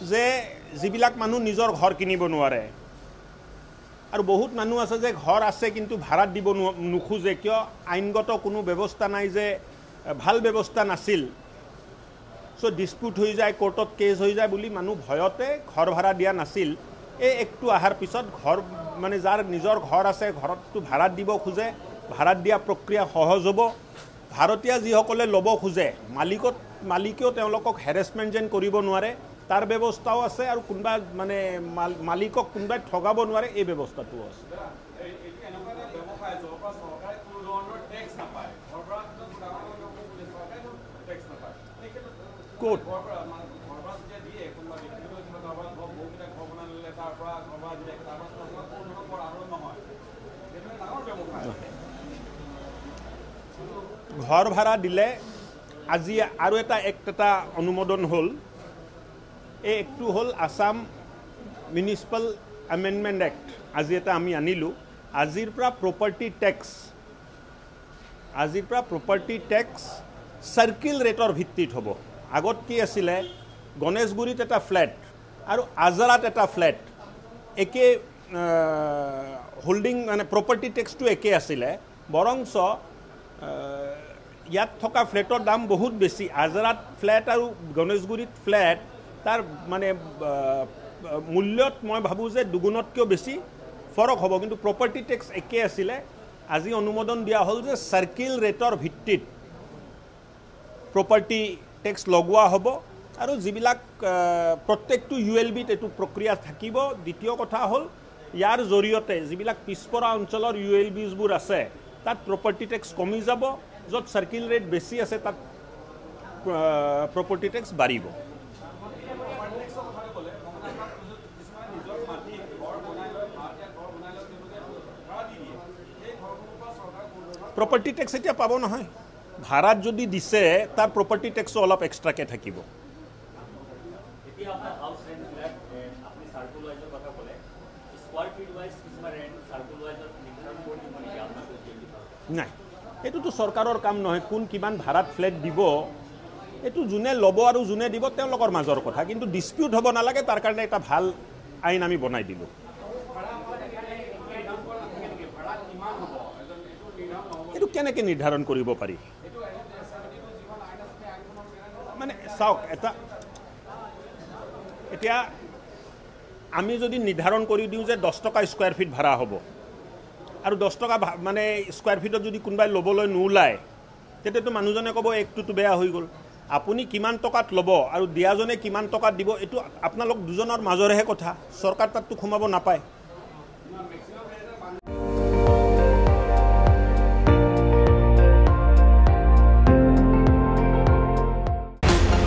যে যিবিলাক মানুহ নিজৰ ঘৰ কিনিব নোৱাৰে আৰু বহুত মানুহ আছে যে ঘৰ আছে কিন্তু ভাড়াত দিব নোখোজে। কিয়? আইনগত কোনো ব্যৱস্থা নাই যে ভাল ব্যৱস্থা নাছিল। চ' ডিছপুট হৈ যায় কোৰ্টত কেছ হৈ যায় বুলি মানুহ ভয়তে ঘৰ ভাড়া দিয়া নাছিল। এই একটো অহাৰ পিছত ঘৰ মানে যাৰ নিজৰ ঘৰ আছে ঘৰতটো ভাড়াত দিব খোজে। ভাড়াত দিয়া প্ৰক্ৰিয়া সহজ হ'ব। ভাৰতীয় যিসকলে ল'ব খোজে মালিকত মালিকেও তেওঁলোকক হেৰেছমেণ্ট যেন কৰিব নোৱাৰে। তাৰ ব্যৱস্থাও আছে আৰু কোনোবা মানে মাল- মালিকক কোনোবাই ঠগাব নোৱাৰে এই ব্যৱস্থাটোও আছে। ক'ত? ঘৰ ভাড়া দিলে আজি আৰু এটা এক্ট এটা অনুমোদন হ'ল। এই এক্টটো হ'ল আছাম মিউনিচিপাল এমেণ্ডমেণ্ট এক্ট আজি এটা আমি আনিলোঁ। আজিৰ পৰা প্ৰপাৰ্টি টেক্স আজিৰ পৰা প্ৰপাৰ্টি টেক্স চাৰ্কিল ৰেটৰ ভিত্তিত হ'ব। আগত কি আছিলে? গণেশগুৰিত এটা ফ্লেট আৰু আজাৰাত এটা ফ্লেট একে হোল্ডিং মানে প্ৰপাৰ্টি টেক্সটো একে আছিলে। বৰঞ্চ ইয়াত থকা ফ্লেটৰ দাম বহুত বেছি। আজাৰাত ফ্লেট আৰু গণেশগুৰিত ফ্লেট তাৰ মানে মূল্যত মই ভাবোঁ যে দুগুণতকৈও বেছি ফৰক হ'ব। কিন্তু প্ৰপাৰ্টি টেক্স একে আছিলে। আজি অনুমোদন দিয়া হ'ল যে চাৰ্কিল ৰেটৰ ভিত্তিত প্ৰপাৰ্টি টেক্স লগোৱা হ'ব আৰু যিবিলাক প্ৰত্যেকটো ইউ এল বিত এইটো প্ৰক্ৰিয়া থাকিব। দ্বিতীয় কথা হ'ল ইয়াৰ জৰিয়তে যিবিলাক পিছপৰা অঞ্চলৰ ইউ এল বিজবোৰ আছে তাত প্ৰপাৰ্টি টেক্স কমি যাব। য'ত চাৰ্কিল ৰেট বেছি আছে তাত প্ৰপাৰ্টি টেক্স বাঢ়িব। প্ৰপাৰ্টি টেক্স এতিয়া পাব নহয়। ভাড়াত যদি দিছে তাৰ প্ৰপাৰ্টি টেক্সো অলপ এক্সট্ৰাকৈ থাকিব। নাই। এইটোতো চৰকাৰৰ কাম নহয় কোন কিমান ভাড়াত ফ্লেট দিব এইটো যোনে ল'ব আৰু যোনে দিব তেওঁলোকৰ মাজৰ কথা। কিন্তু ডিছপিউট হ'ব নালাগে তাৰ কাৰণে এটা ভাল আইন আমি বনাই দিলোঁ। এইটো কেনেকৈ নিৰ্ধাৰণ কৰিব পাৰি? মানে চাওক এটা এতিয়া আমি যদি নিৰ্ধাৰণ কৰি দিওঁ যে দহ টকা স্কুৱাৰ ফিট ভাড়া হ'ব আৰু দহ টকা মানে স্কুৱাৰ ফিটত যদি কোনোবাই ল'বলৈ নোলায় তেতিয়াতো মানুহজনে ক'ব একটোতো বেয়া হৈ গ'ল। আপুনি কিমান টকাত ল'ব আৰু দিয়াজনে কিমান টকাত দিব এইটো আপোনালোক দুজনৰ মাজৰহে কথা। চৰকাৰ তাততো সোমাব নাপায়।